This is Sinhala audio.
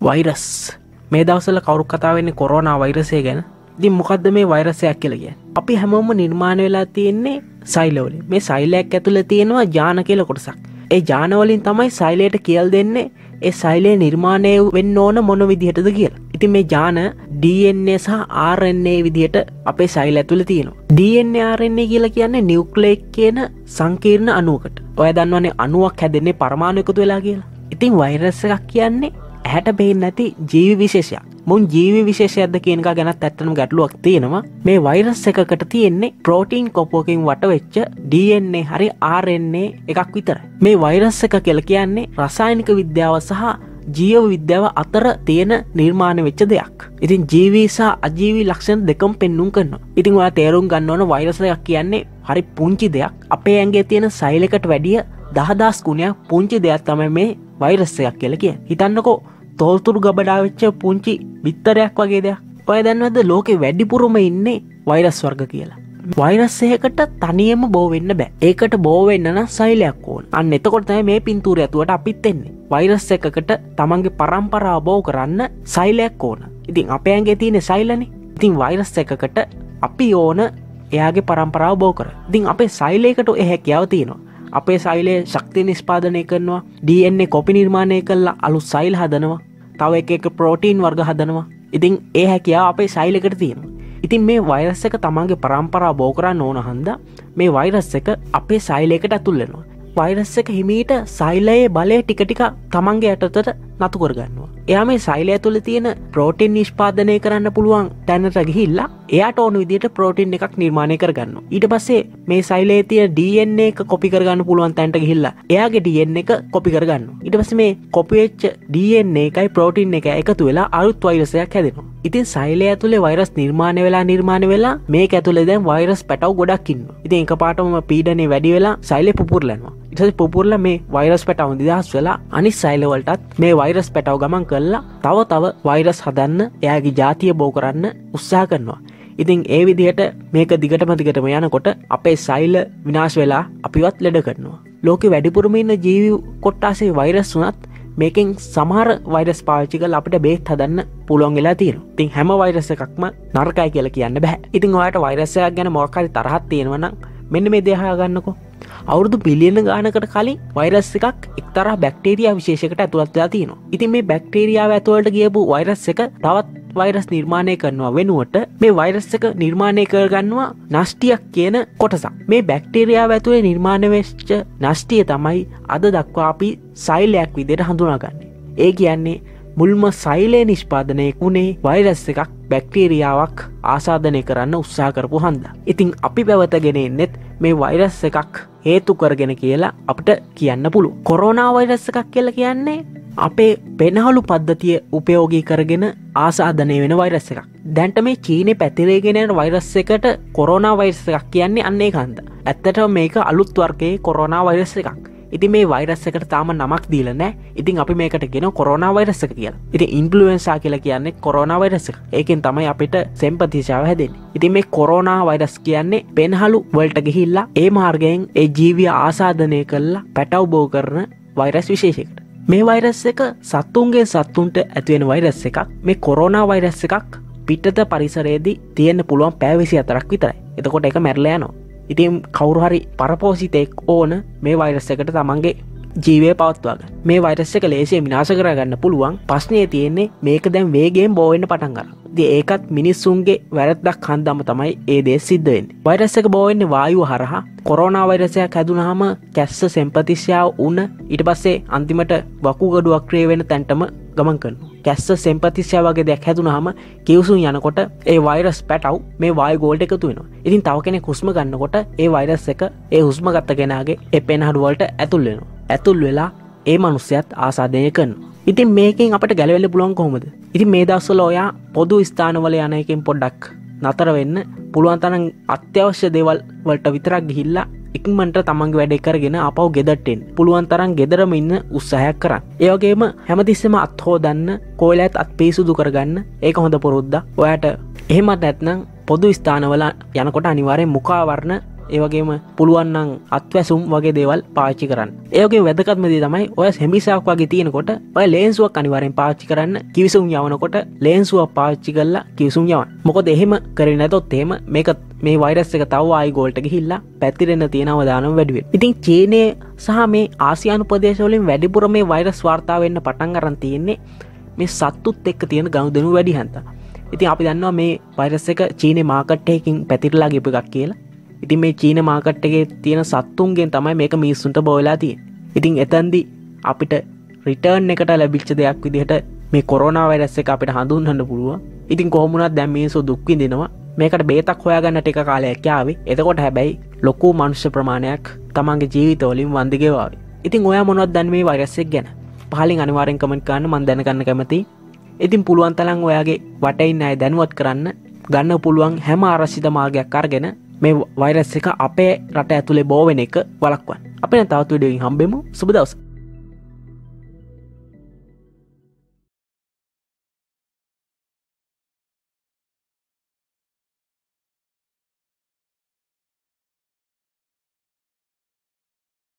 වෛරස්. මේ දවසල කවරු කතාවෙන්නේ කොරෝනා වෛරසය ගැන. ඉතින් මොකක්ද මේ වෛරසයක් කියලගිය අපි හැමෝම නිර්මාණ වෙලා තියෙන්නේ සයිලෝල මේ සයිලයක් ඇතුළ තියෙනවා ජාන කියල කොටසක්. ඒ ජානවලින් තමයි සයිලයට කියල් දෙන්නේ ඒ සයිලේ නිර්මාණය වෙන්න ඕන මොන විදිහටද කියලා. ඉතින් මේ ජාන DNA සහ ආරන්නේ විදිහට අපේ සයිල් ඇතුළ තියෙනවා. DNA ආරන්නේ කියලා කියන්නේ නිවක්ලේක් කියන සංකීර්ණ අනුවකට ඔය දන්නවනේ අනුවක් හැදෙන්නේ පරමාණයකුතු වෙලා කියලා. ඉතින් වෛරස්ස එකක් කියන්නේ ඇහැට පෙහින් නැති ජීවි විශේෂයක්. මුන් ජීවි විශේෂයද කියනක ගැනත් ඇත්තනම ගැටලුවක් තියෙනවා. මේ වෛරස් එකකට තියෙන්නේ ප්‍රෝටීන් කොපෝකින් වට වෙච්ච DNA හරි ආරන්නේ එකක් විතර මේ වෛරස් එක කෙල කියන්නේ රසායනික විද්‍යාව සහ ජීව විද්‍යාව අතර තියෙන නිර්මාණ වෙච්ච දෙයක්. ඉතින් ජීවීසා අජීවී ලක්ෂණ දෙකම් පෙන්නුම් කරනවා. ඉතින් ඔයා තේරුම් ගන්න ඕන වෛරසයක් කියන්නේ හරි පුංචි දෙයක්. අපේ ඇන්ගේ තියෙන සයිලකට වැඩිය දහදස් ගුණයක් පුංචි දෙයක් තමයි මේ වෛරස්සයක් කියල කිය හිතන්නකෝ තෝල්තුරු ගබඩාවෙච්ච පුංචි බිත්තරයක් වගේ දෙයක්. ඔය දැන්වද ලෝකෙ වැඩිපුරම ඉන්නේ වෛරස් වර්ග කියලා. වෛරස්සයකට තනියම බෝවෙන්න බෑ. ඒකට බෝවෙන්න නම් සයිලයක් ඕන්. අන්න එතකොටතයි මේ පින්තූර ඇතුවට අපිත් එන්නේ. වෛරස් එකකට තමන්ගේ පරම්පරා බෝ කරන්න සයිලයක් ඕන. ඉතින් අපයන්ගේ තියෙන සයිලන ඉතින් වෛරස් එකකට අපි ඕන එයාගේ පරම්පරාව බෝ කර. ඉතින් අපේ සයිලයකට එහැකියාව තියෙනවා. අපේ සයිලේ ශක්ති නිස්පාදනය කරනවා DNA කොපි නිර්මාණය කල්ලා අලු සයිල් හදනවා තව එක එක ප්‍රෝටීන් වර්ග හදනවා. ඉතින් ඒ හැකියා අපේ සයිලකට තියෙනවා. ඉතින් මේ වෛරස් එක තමන්ගේ පරම්පරා බෝකරන්න ඕන හන්ද මේ වෛරස් එක අපේ සයිලයකට ඇතුල්ලෙනවා වෛරස් එක හිමීට සයිලයේ බලය ටිකටික තමන්ගේ ඇටතට නතු කරගන්නවා. එයා මේ සයිලය තුළ තියෙන ප්‍රෝටින් නිෂ්පාදනය කරන්න පුළුවන් තැනට ගිහිල්ලා එයාට ඕන විදිට ප්‍රෝටින් එකක් නිර්මාණය කරගන්න ඊට පස්සේ මේ සයිලේ තිය DNA එක කොපි කරගන්න පුළුවන් තැන්ට ගිහිල්ලා එයාගේ DNA එක කොපි කරගන්න ඉට පස මේ කොපිච්ච DNA එකයි ප්‍රෝටින් එක එකතු වෙලා අරුත් වෛරසයක් හැදෙනවා. ඉතින් සයිලය ඇතුළේ වෛරස් නිර්මාණය වෙලා නිර්මාණ වෙලා මේ ඇතුළේ දැන් වෛරස් පැටව් ගොඩක්කින්න ඉතින් එක පාටම පීඩනේ වැඩි වෙලා සයිලය පුපුරලනවා. ඉට පුපුරල මේ වෛරස් පැටව දිදහස් වෙලා අනි සයිලවලටත් මේ වෛරස් පැටව ගමන් කරලා තව තව වෛරස් හදන්න එයාගේ ජාතිය බෝ කරන්න උත්සා කරනවා. ඉතින් ඒ විදිහට මේක දිගටම දිගටම යනකොට අපේ සයිල විනාශ වෙලා අපිවත් ලෙඩ කරනවා. ලෝක වැඩිපුරම ඉන්න ජීවි කොට්ටාසේ වෛරස් වනත් මේකින් සමහර වෛරස් පාචිකල් අපිට බේත් හදන්න පුළුවන් වෙලා තියෙන තින් හැම වෛරස එකක්ම නර්කයි කියල කියන්න බැහ ඉතින් ඔයාට වෛරසයක් ගැන මොකරි තරහත් තියෙනවනම් මෙන්න මේ දෙහා ගන්නකෝ අවුරුදු පිලියන ගානකට කලින් වෛරස් එකක් එක්තර බැක්ටේරිය විශේෂකට ඇතුළත්ලා තියෙනවා. ඉතින් මේ බැක්ටේරියාව ඇතුවලට ගියපු වෛරස් එක තවත් වෛරස් නිර්මාණය කරනවා වෙනුවට මේ වෛරස් එක නිර්මාණය කරගන්නවා නෂ්ටියක් කියන කොටසක්. මේ බැක්ටේරියාව ඇතුවේ නිර්මාණ වෙච්ච නෂ්ටිය තමයි අද දක්වාපි සයිලයක් විදියට හඳුනාගන්නේ. ඒ කියන්නේ මුල්ම සයිලේ නිෂ්පාදනය වුණේ වෛරස් එකක් බැක්ටේරියාවක් ආසාධනය කරන්න උත්සා කරපු හන්ද. ඉතිං අපි පැවතගෙන එන්නෙත් මේ වෛරස් එකක් හේතු කරගෙන කියලා අපට කියන්න පුළු. කොරෝනා වෛරස් එකක් කියල කියන්නේ අපේ පෙනහලු පද්ධතිය උපයෝගී කරගෙන ආසාධනය වෙන වෛරස් එකක්. දැන්ට මේ චීනය පැතිරේගෙනට වෛරස් එකට කොරෝනා වෛරස් එකක් කියන්නේ අන්නේ කන්ද. ඇත්තට මේක අලුත් වර්ගයේ කොරෝනා වෛරස් එකක්. ඉති මේ වෛරස් එකට තාම නමක් දීල නෑ ඉතින් අපි මේකට ගෙන කොරෝනා වෛරස කියල. ඉති ඉන්පලුවෙන්සා කියල කියන්නේ කොරෝනා වෛරස ඒකෙන් තමයි අපිට සෙම්පතිශාව හැදෙන ඉතින් මේ කොරෝනා වෛරස් කියන්නේ පෙන්හලු වලට ගිහිල්ලා ඒ මාර්ගයෙන් ඒ ජීවිය ආසාධනය කරලා පැටව් බෝ කරන වෛරස් විශේෂකට මේ වෛරස් එක සත්තුන්ගේ සත්තුන්ට ඇතිවෙන වෛරස් එකක්. මේ කොරෝනා වෛරස් එකක් පිටත පරිසරේදී තියෙන්න්න පුළුවන් පැවිසි අතරක් විතරයි. එතකොට එක මැරලයනවා ඉතින් කවුරුහරි පරපෝසිතෙක් ඕන මේ වෛරස් එකට තමන්ගේ ජීවය පවත්වාග මේ වෛරස්ස එක ලේසිය විනාශ කරගන්න පුළුවන්. පස්්නය තියෙන්නේ මේක දැන් වේගෙන් බෝවෙන්න පටන් කර ද ඒකත් මිනිස්සුන්ගේ වැරද්දක් හන්දම තමයි ඒ දේ සිද්ධවෙන් වෛරස්සක බෝවෙන්න වායු හරහා. කොරෝනා වෛරසයක් හැදුනහම කැස්ස සෙම්පතිශ්‍යාව උන්න ඉට පස්සේ අන්තිමට වකුගඩුවක්්‍රේ වෙන තැන්ටම ගමන් කරනු කැස්ස සෙම්පතිශ්‍ය වගේ දෙයක් හැදුනහම කිවසුන් යනකොට ඒ වෛරස් පැටව් මේ වාය ගෝල්ඩ එකතු වෙන ඉතින් තව කෙනෙ හුස්ම ගන්නකොට ඒ වෛරස් එක ඒ හුස්ම ගත්තගෙනගේ එ පෙන්හඩුවලට ඇතුල්ලෙන ඇතුල් වෙලා ඒ මනුස්්‍යයත් ආසාධනය කරන ඉතින් මේකින් අපට ගැලවෙල පුලොන් කොහොමද? ඉතින් මේ දස්සල ඔයා පොදු ස්ථානවල යනයකින් පොඩ්ඩක් නතර වෙන්න පුළුවන්තන අත්‍යවශ්‍ය දෙවල් වලට විතරක් ගිහිල්ලා ඉක්මට තමන්ගේ වැඩ කරගෙන අපව් ගෙදටෙන් පුළුවන් තරන් ගෙදරම ඉන්න උත්සාහයක් කරන්න. ඒවගේම හැමතිස්සම අත්හෝ දන්න කෝලඇත් අත් පිසුදු කරගන්න ඒක හොඳ පුරුද්ද ඔයාට එහෙමත් නැත්නම් පොදු ස්ථානවල යනකොට අනිවාරය මුකාවරණ ඒවගේම පුළුවන්නම් අත්වැසුම් වගේ දේවල් පාච්චි කරන්න. ඒගේ වැදකත්මදි තමයි ඔය හෙමිසාක් වගේ තියෙනකොට ඔය ලේන්සුවක් අනිවරෙන් පාච්චි කරන්න කිවිසුම් යවනකොට ලේන්සුව පාච්චි කල්ලා කිවසුම් යවන් මොකොද එහෙම කරි නැතොත් එහෙම මේක මේ වෛරස් එක තව ආයි ගෝල්ට හිල්ලා පැතිරෙන තියෙනව දානම් වැඩුවේ ඉතින් චීනය සහ මේ ආසියානු ප්‍රදේශවලින් වැඩිපුර මේ වෛරස් වාර්තාාවන්න පටන් අරන් තියෙන්නේ මේ සත්තුත් එක්ක තියෙන ගණු දෙනු වැඩි හන්ත ඉතින් අපි දන්නවා මේ වෛරස් එක චීනය මාකට්ටයකින් පැතිරලා ගෙප එකක් කියලා. ඉතින් මේ චීන මාකට්ටගේ තියෙන සත්තුන්ගෙන් තමයි මේක මිස්සුන්ට බෝලා තිය ඉතින් එතන්දි අපිට රිටර්න් එකට ලැබිච්ච දෙයක් විදිහට මේ කොරෝනා වෛරස්ස එක අපිට හඳුන්හන්න පුළුව ඉතින් කොහමුණත් දැම් මිනිසු දුක්වි දෙනවා මේකට බේතක් හොයාගන්න ටික කාලයක් යාවේ. එතකොට හැබැයි ලොකු මනුෂ්‍ය ප්‍රමාණයක් තමන්ගේ ජීවිතවලින් වන්දිගවාව ඉතින් ඔයා මොනොත් දැන් මේ වරස්සෙක් ගැන? පහලින් අනිවාරෙන් කමෙන්ට් කාන්න මන් දැනගන්න කැමති. ඉතින් පුළුවන් තලං ඔයාගේ වටයින් අය දැනුවත් කරන්න ගන්න පුළුවන් හැම අරසිත මාර්ගයක් අර්ගෙන මේ වෛරස් එක අපේ රට ඇතුළේ බෝවෙන එක වලක්වන් අපේ තවත් විඩියගින් හම්බෙමු. සුබදවස